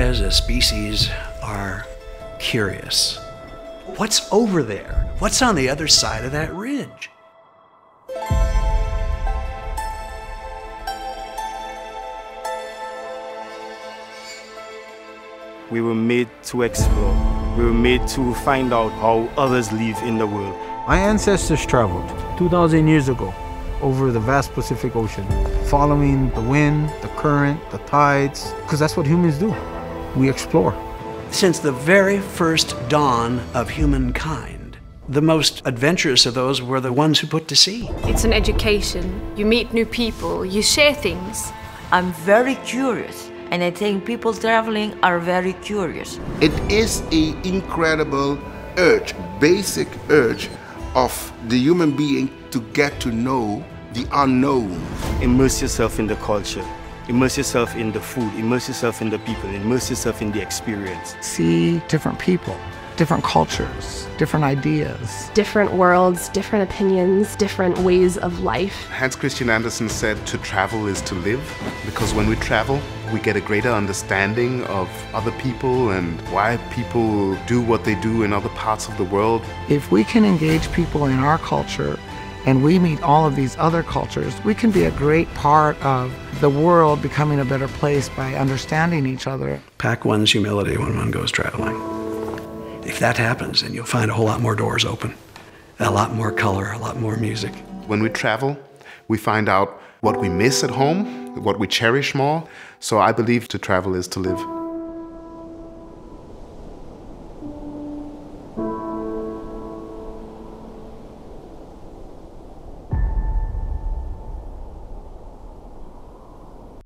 as a species are curious. What's over there? What's on the other side of that ridge? We were made to explore. We were made to find out how others live in the world. My ancestors traveled 2,000 years ago over the vast Pacific Ocean, following the wind, the current, the tides, because that's what humans do. We explore. Since the very first dawn of humankind, the most adventurous of those were the ones who put to sea. It's an education. You meet new people, you share things. I'm very curious and I think people traveling are very curious. It is a incredible urge, basic urge of the human being to get to know the unknown. Immerse yourself in the culture. Immerse yourself in the food. Immerse yourself in the people. Immerse yourself in the experience. See different people, different cultures, different ideas. Different worlds, different opinions, different ways of life. Hans Christian Andersen said to travel is to live because when we travel, we get a greater understanding of other people and why people do what they do in other parts of the world. If we can engage people in our culture and we meet all of these other cultures, we can be a great part of the world becoming a better place by understanding each other. Pack one's humility when one goes traveling. If that happens, then you'll find a whole lot more doors open, a lot more color, a lot more music. When we travel, we find out what we miss at home, what we cherish more. So I believe to travel is to live.